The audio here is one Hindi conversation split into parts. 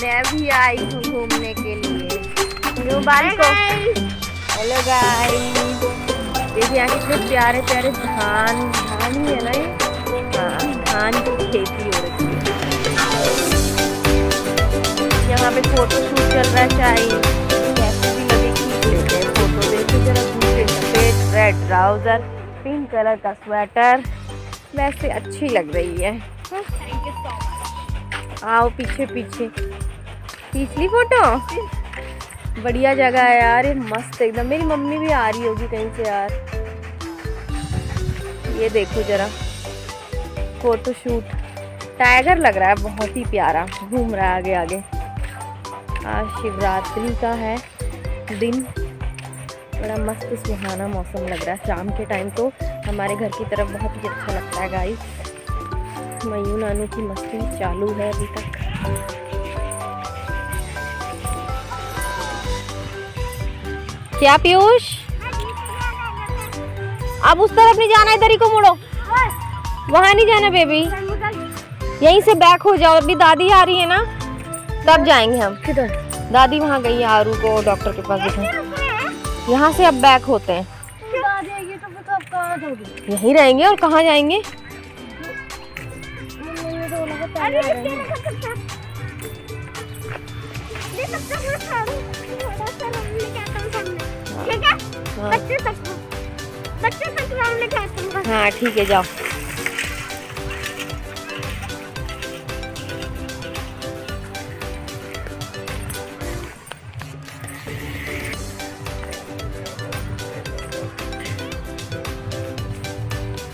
मैं भी आई घूमने के लिए। हेलो देखिए यहाँ कितने प्यारे प्यारे धान धान ही है ना ये? हाँ धान की खेती चल रहा है चाय कैसे भी लगे खींच लेते हैं फ़ोटो देखिए जरा दूसरे सफ़ेद रेड ट्राउज़र पिंक कलर का स्वेटर वैसे अच्छी लग रही है। आओ पीछे पीछे। पिछली फ़ोटो बढ़िया जगह है यार ये मस्त एकदम। मेरी मम्मी भी आ रही होगी कहीं से यार। ये देखो जरा। Photo shoot. टाइगर लग रहा है बहुत ही प्यारा। घूम रहा है आगे आगे। आज शिवरात्रि का है दिन। बड़ा मस्त सुहाना मौसम लग रहा है शाम के टाइम तो हमारे घर की तरफ़ बहुत ही अच्छा लगता है गाइस। मयू नानू की मस्ती चालू है अभी तक। क्या पीयूष? अब उस तरफ़ नहीं जाना इधर ही को मुड़ो। वहाँ नहीं जाना बेबी यहीं से बैक हो जाओ अभी दादी आ रही है ना। तब जाएँगे हम। किधर? दादी वहाँ गई है आरू को डॉक्टर के पास दिखा यहाँ से अब बैक होते हैं। यहीं रहेंगे और कहाँ जाएँगे? हाँ ठीक है जाओ।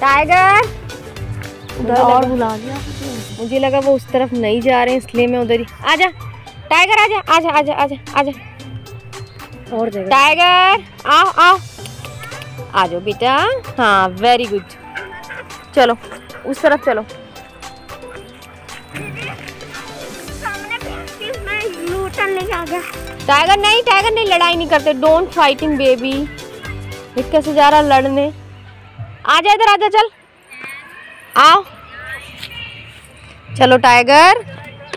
टाइगर उधर और बुला दिया। मुझे लगा वो उस तरफ़ नहीं जा रहे हैं इसलिए मैं उधर ही। आजा टाइगर आजा आजा आजा आजा आजा। और जगह। टाइगर आओ आओ। आ जाओ बेटा। हाँ वेरी गुड चलो उस तरफ़ चलो। टाइगर नहीं टाइगर नहीं लड़ाई नहीं करते। डोंट फाइटिंग बेबी कैसे जा रहा लड़ने? आजा इधर आजा चल। आओ। चलो टाइगर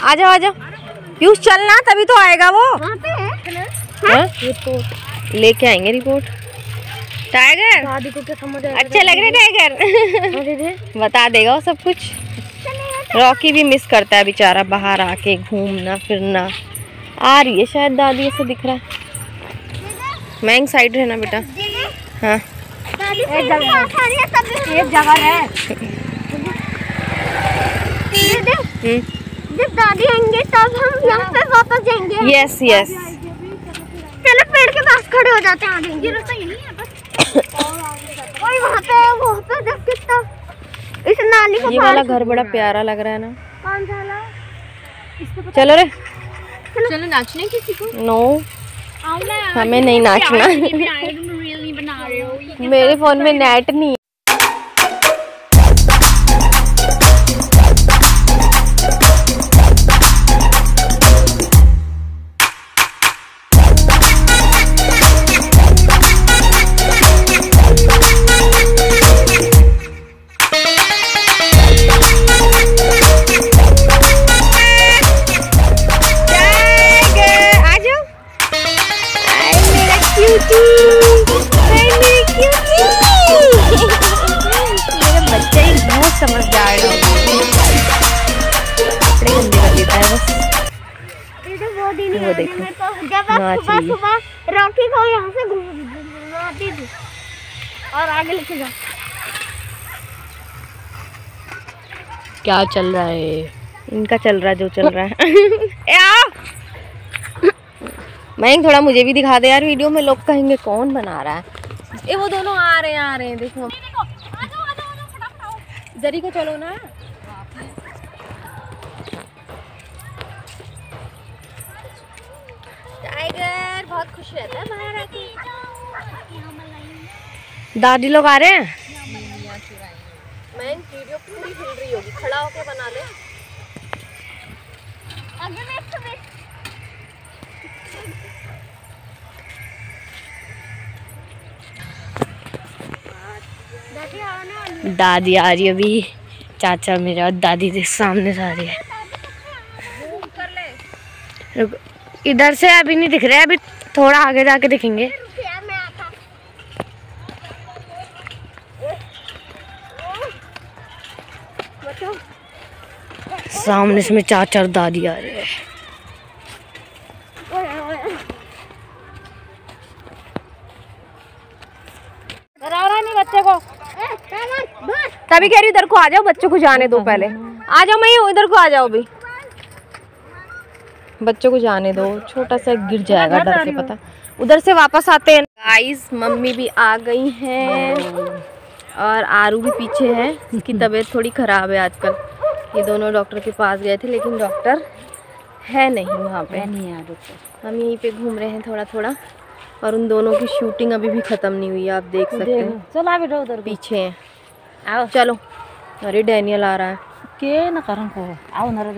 आ जाओ आ जाओ। पीयूष चलना तभी तो आएगा वो। हाँ? लेके आएँगे रिपोर्ट टाइगर दादी को क्या समझ अच्छे लग रहे टाइगर बता देगा वो सब कुछ। रॉकी भी मिस करता है बेचारा बाहर आके घूमना फिरना। आ रही है शायद दादी ऐसे दिख रहा है। मैंग साइड रहना बेटा। हाँ। एक जगह एक जगह है। हम्म। जब दादी आएँगे तब हम यहाँ पे वापस जाएँगे। यस यस चलो पेड़ के पास खड़े हो जाते हैं आगे यही है बस। और वहाँ पे वहाँ पे देख कितना इस नाली को ये वाला घर बड़ा प्यारा लग रहा है ना। कौन सा चलो रे। चलो। नाचने किसी को? नो हमें नहीं नाचना। मेरे फ़ोन में नेट नहीं वो देखो। तो नाच सुबह रही है। सुबह रॉकी को यहाँ से घुमाती थी और आगे लेके जाओ। क्या चल रहा है? इनका चल रहा है जो चल रहा है। मैं थोड़ा मुझे भी दिखा दे यार वीडियो में लोग कहेंगे कौन बना रहा है। ये वो दोनों आ रहे हैं आ रहे हैं देखो। जरी को चलो ना। बहुत खुश रहता है बाहर आके दादी लोग आ रहे हैं? मैं वीडियो पूरी हिल रही होगी। खड़ा होके बना ले। आगे में तो दादी दादी आ रही है अभी। चाचा मेरा और दादी के सामने से आ रही है। इधर से अभी नहीं दिख रहा है अभी थोड़ा आगे जाके दिखेंगे। मैं सामने इसमें चार चार दादी आ रही है। नहीं बच्चे को? तभी कह रही इधर को आ जाओ बच्चों को जाने दो पहले। आ जाओ मैं इधर को आ जाओ अभी। बच्चों को जाने दो छोटा सा गिर जाएगा डर के पता। उधर से वापस आते हैं। गाइस मम्मी भी आ गई हैं। और आरू भी पीछे है। उसकी तबीयत थोड़ी ख़राब है आजकल। ये दोनों डॉक्टर के पास गए थे लेकिन डॉक्टर है नहीं वहाँ पे। नहीं आ रुको हम यहीं पे घूम रहे हैं थोड़ा थोड़ा और उन दोनों की शूटिंग अभी भी ख़त्म नहीं हुई है आप देख सकते हैं। चलो आ बेटा उधर पीछे हैं। चलो। अरे डैनियल आ रहा है। के न कारण को आऊ न र